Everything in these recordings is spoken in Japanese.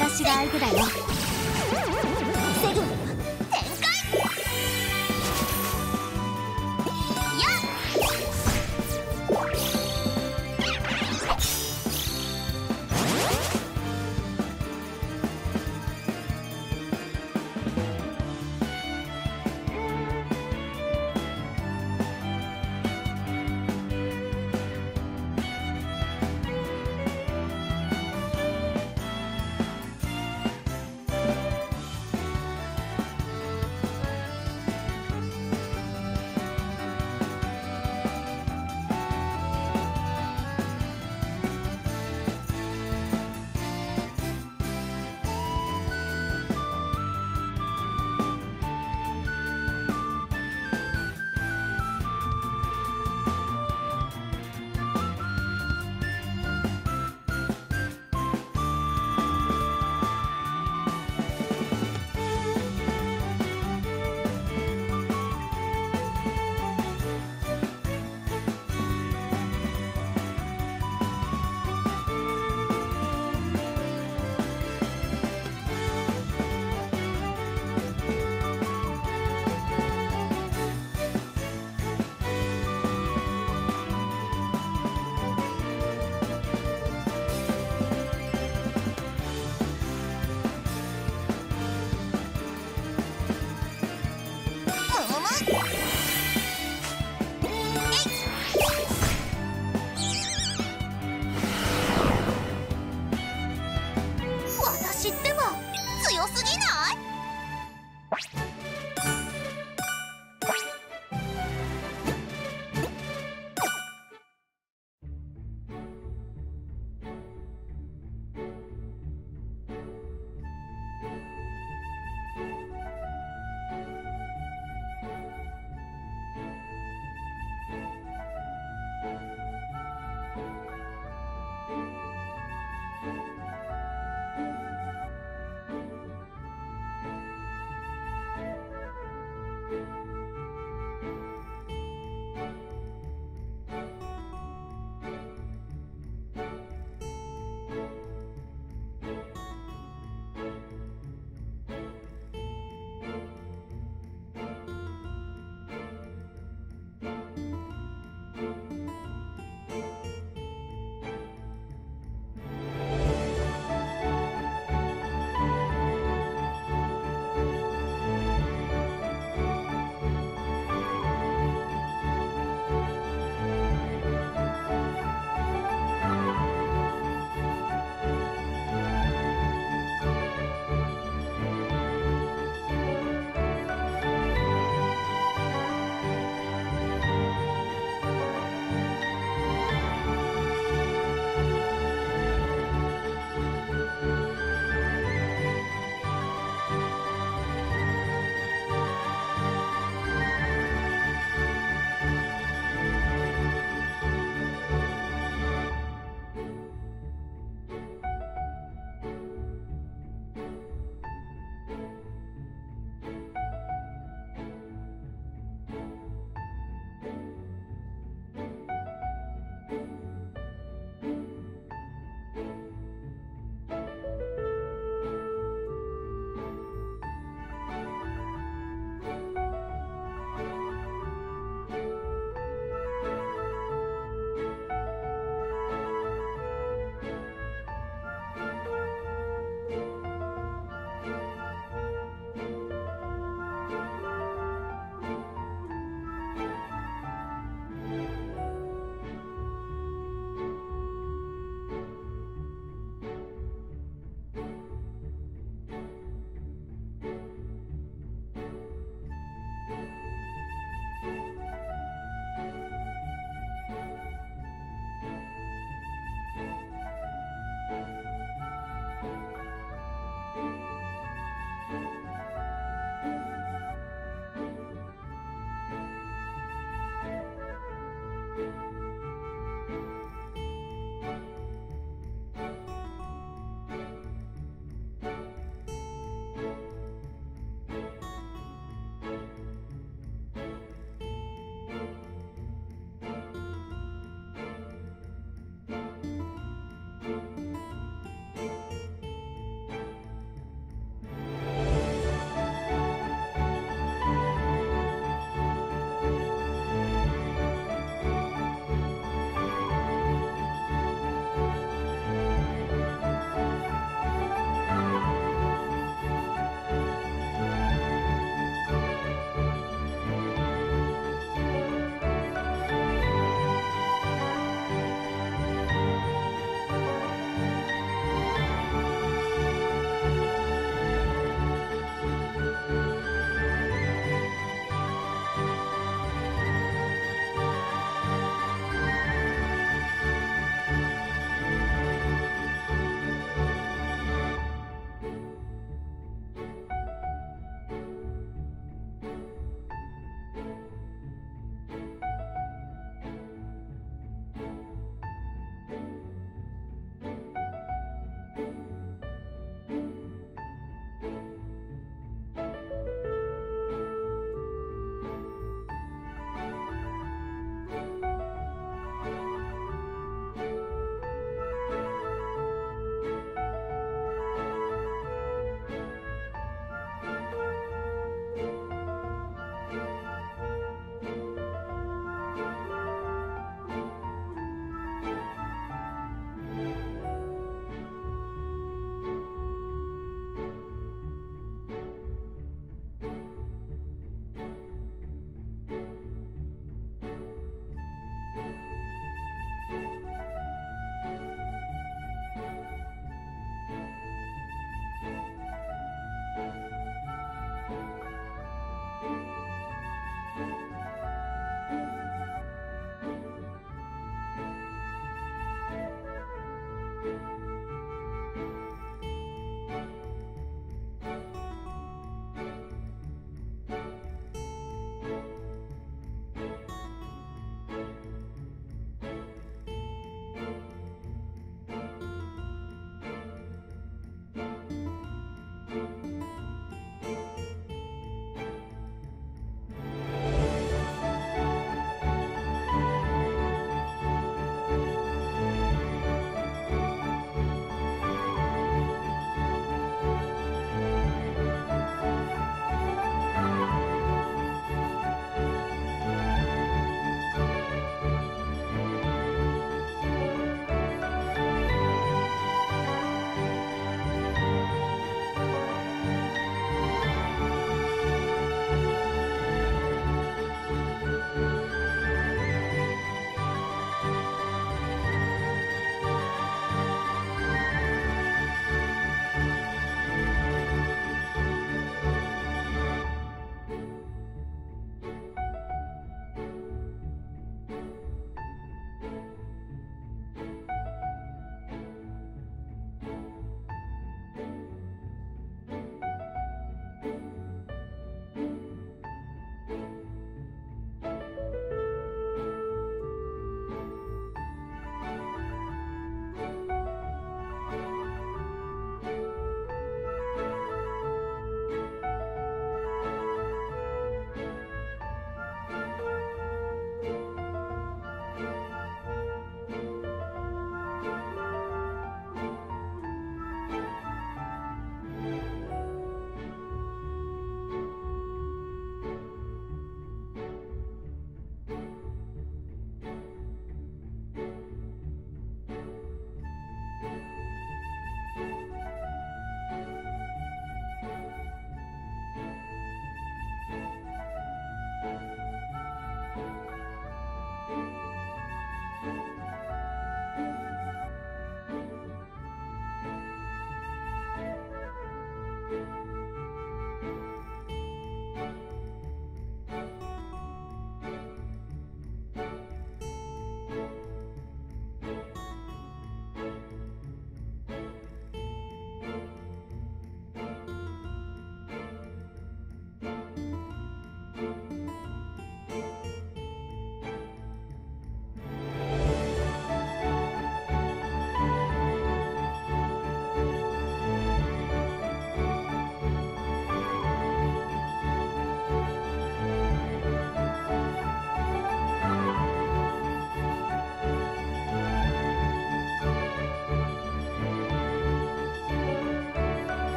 私が相手だよ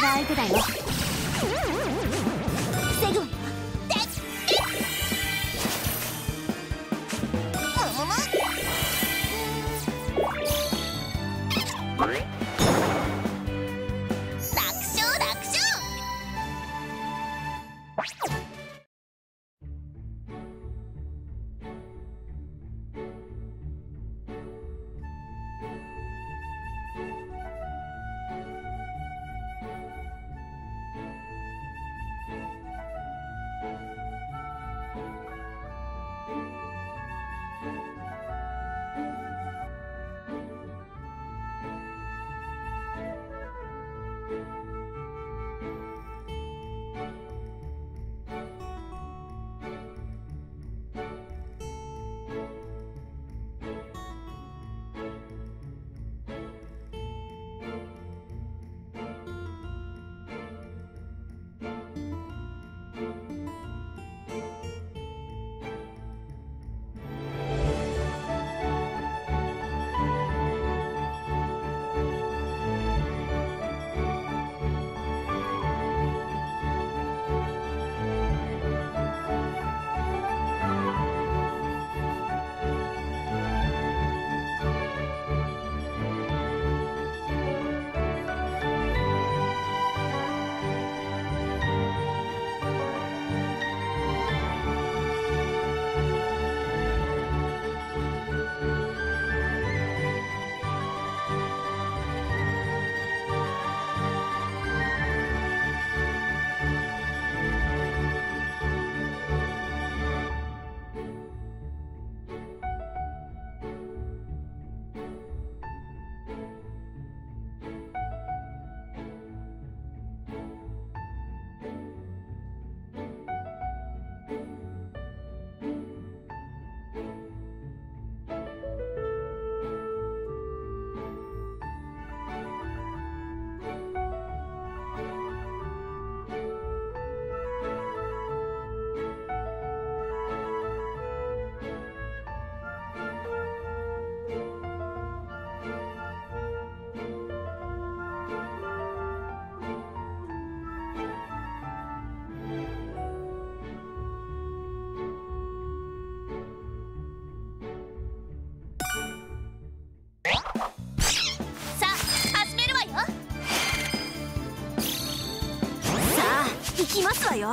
が相手だよ。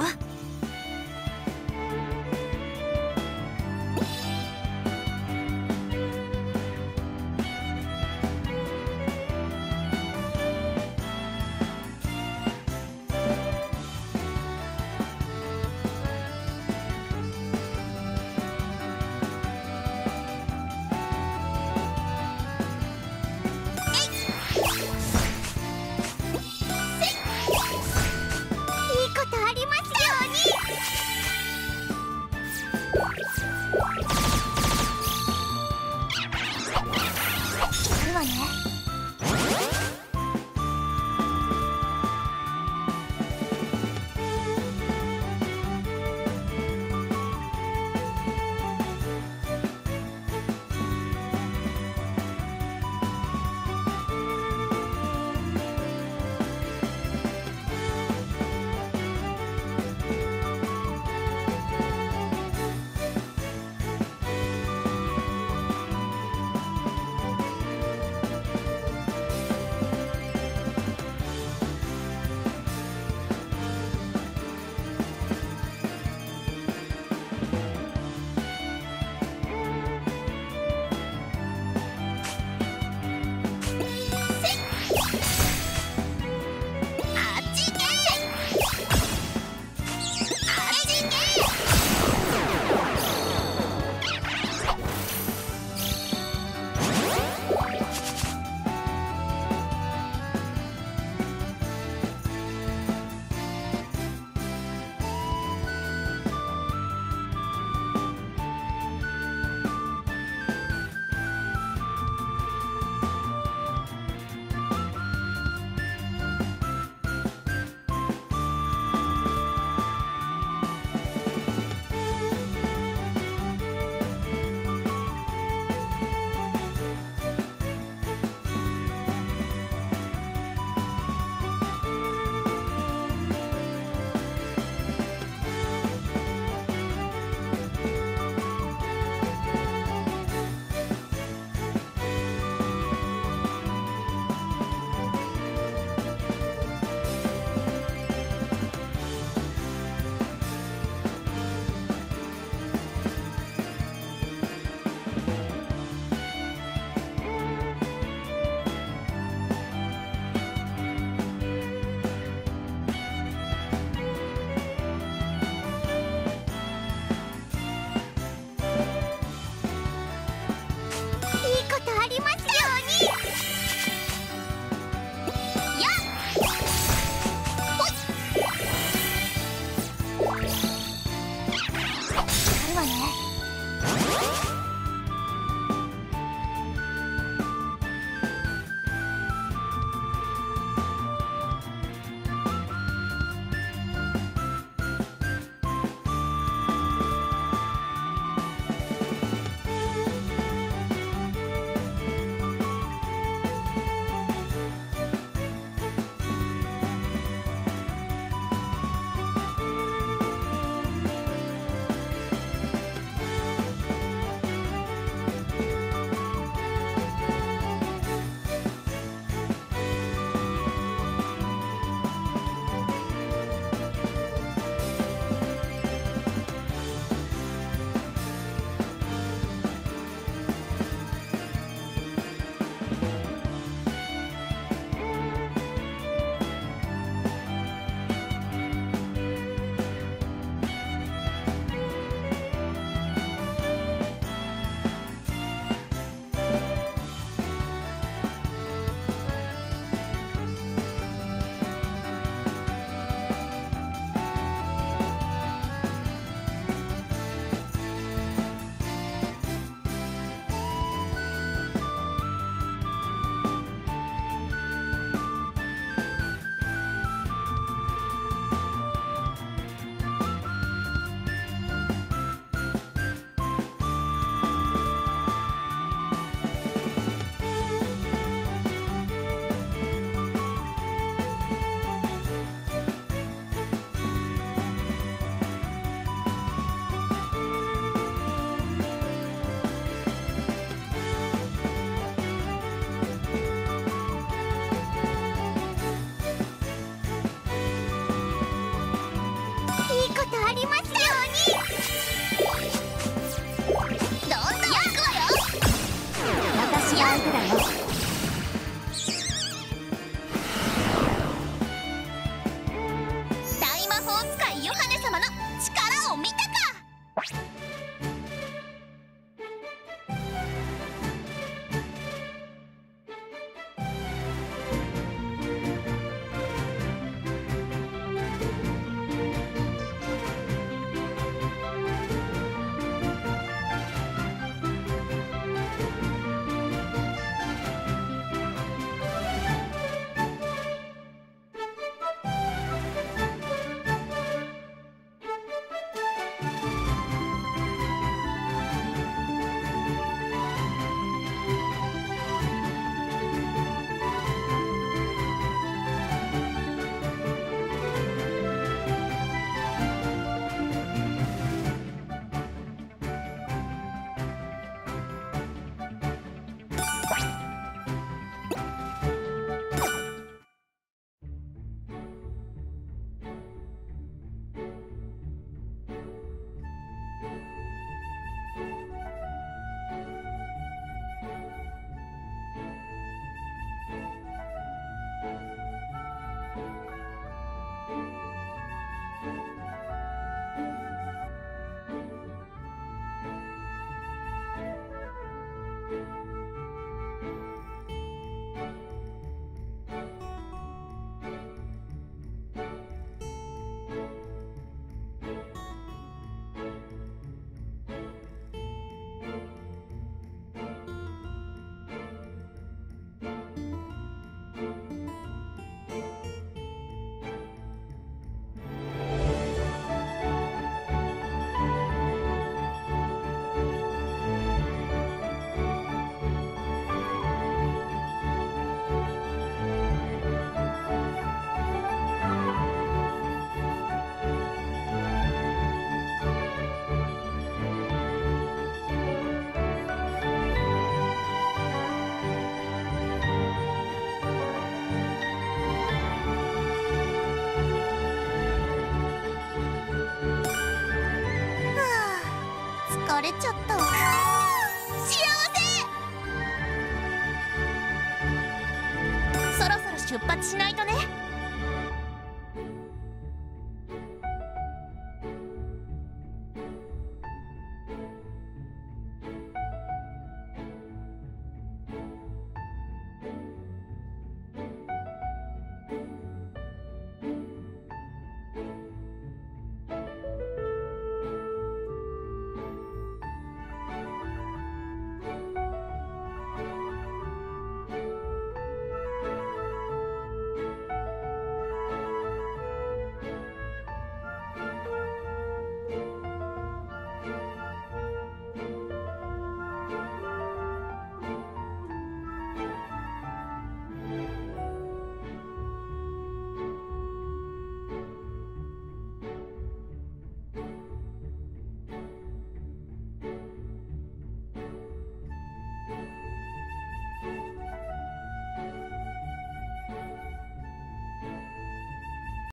よ。